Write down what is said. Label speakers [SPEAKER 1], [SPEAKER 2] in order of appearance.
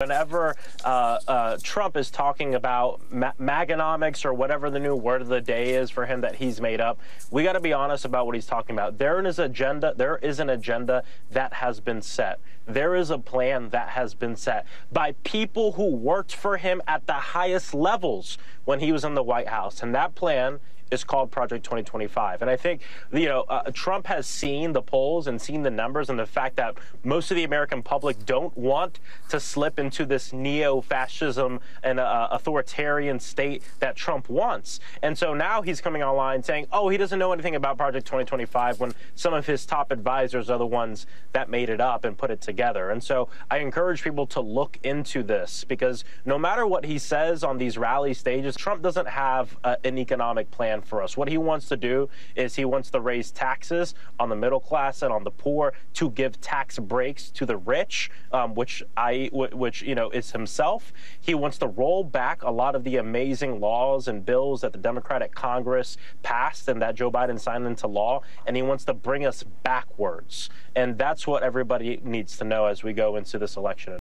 [SPEAKER 1] Whenever uh, uh, Trump is talking about ma- Maganomics or whatever the new word of the day is for him that he's made up, we got to be honest about what he's talking about. There is agenda. There is an agenda that has been set. There is a plan that has been set by people who worked for him at the highest levels when he was in the White House, and that plan is called Project 2025. And I think, you know, uh, Trump has seen the polls and seen the numbers and the fact that most of the American public don't want to slip into this neo fascism and uh, authoritarian state that Trump wants. And so now he's coming online saying, oh, he doesn't know anything about Project 2025 when some of his top advisors are the ones that made it up and put it together. And so I encourage people to look into this because no matter what he says on these rally stages, Trump doesn't have uh, an economic plan plan for us. What he wants to do is he wants to raise taxes on the middle class and on the poor to give tax breaks to the rich, um, which I, which you know, is himself. He wants to roll back a lot of the amazing laws and bills that the Democratic Congress passed and that Joe Biden signed into law, and he wants to bring us backwards. And that's what everybody needs to know as we go into this election.